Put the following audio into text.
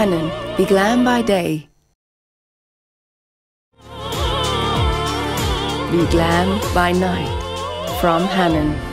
Hannon, be glam by day. Be glam by night. From Hannon.